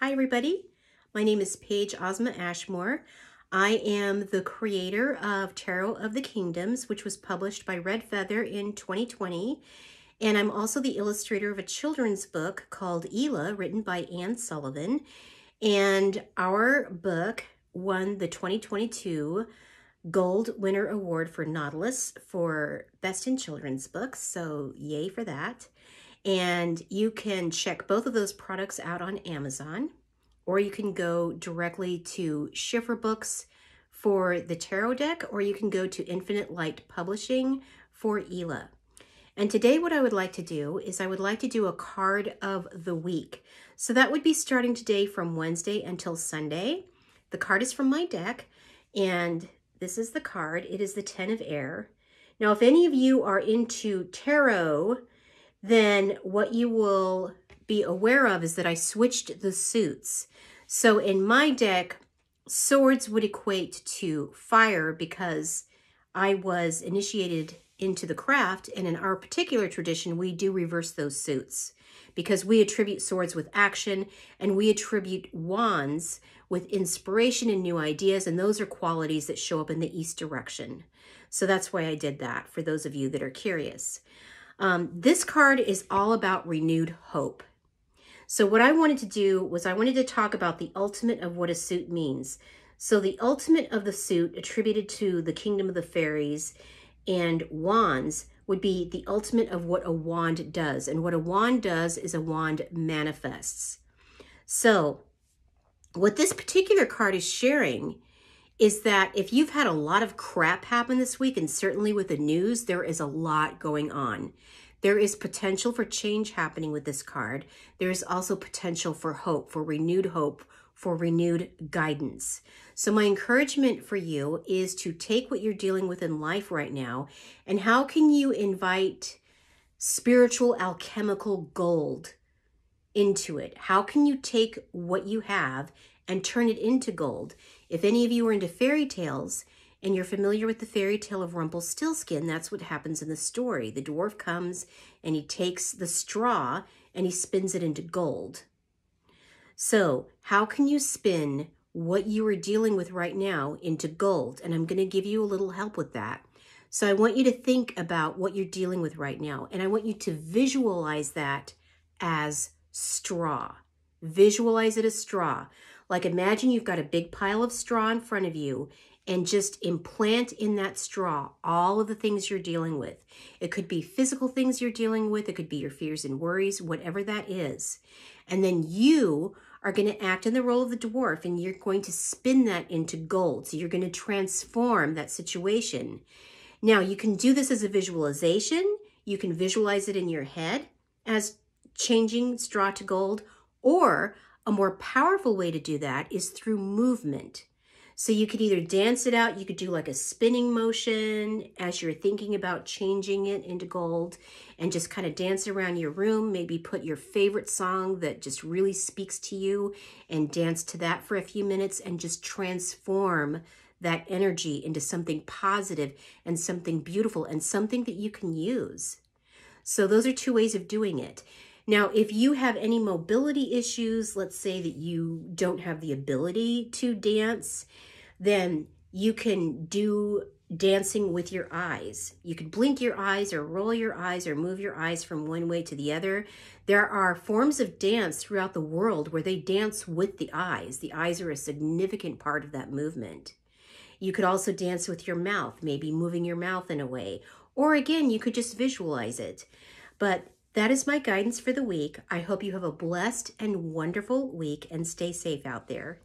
Hi, everybody. My name is Paige Ozma Ashmore. I am the creator of Tarot of the Kingdoms, which was published by Red Feather in 2020. And I'm also the illustrator of a children's book called Ela, written by Anne Sullivan. And our book won the 2022 Gold Winner Award for Nautilus for Best in Children's Books. So, yay for that. And you can check both of those products out on Amazon, or you can go directly to Schiffer Books for the tarot deck, or you can go to Infinite Light Publishing for Ela. And today what I would like to do is I would like to do a card of the week. So that would be starting today from Wednesday until Sunday. The card is from my deck, and this is the card. It is the Ten of Air. Now, if any of you are into tarot, then what you will be aware of is that I switched the suits. So in my deck, swords would equate to fire because I was initiated into the craft. And in our particular tradition, we do reverse those suits because we attribute swords with action and we attribute wands with inspiration and new ideas. And those are qualities that show up in the East direction. So that's why I did that for those of you that are curious. Um, this card is all about renewed hope. So what I wanted to do was I wanted to talk about the ultimate of what a suit means. So the ultimate of the suit attributed to the kingdom of the fairies and wands would be the ultimate of what a wand does. And what a wand does is a wand manifests. So what this particular card is sharing is that if you've had a lot of crap happen this week, and certainly with the news, there is a lot going on. There is potential for change happening with this card. There is also potential for hope, for renewed hope, for renewed guidance. So my encouragement for you is to take what you're dealing with in life right now and how can you invite spiritual alchemical gold into it? How can you take what you have and turn it into gold? If any of you are into fairy tales and you're familiar with the fairy tale of Rumpelstiltskin, that's what happens in the story. The dwarf comes and he takes the straw and he spins it into gold. So, how can you spin what you are dealing with right now into gold? And I'm going to give you a little help with that. So, I want you to think about what you're dealing with right now, and I want you to visualize that as straw. Visualize it as straw. Like imagine you've got a big pile of straw in front of you and just implant in that straw all of the things you're dealing with. It could be physical things you're dealing with, it could be your fears and worries, whatever that is. And then you are going to act in the role of the dwarf and you're going to spin that into gold. So you're going to transform that situation. Now, you can do this as a visualization. You can visualize it in your head as changing straw to gold, or a more powerful way to do that is through movement. So you could either dance it out, you could do like a spinning motion as you're thinking about changing it into gold and just kind of dance around your room, maybe put your favorite song that just really speaks to you and dance to that for a few minutes and just transform that energy into something positive and something beautiful and something that you can use. So those are two ways of doing it. Now, if you have any mobility issues, let's say that you don't have the ability to dance, then you can do dancing with your eyes. You can blink your eyes or roll your eyes or move your eyes from one way to the other. There are forms of dance throughout the world where they dance with the eyes. The eyes are a significant part of that movement. You could also dance with your mouth, maybe moving your mouth in a way. Or again, you could just visualize it. But that is my guidance for the week. I hope you have a blessed and wonderful week and stay safe out there.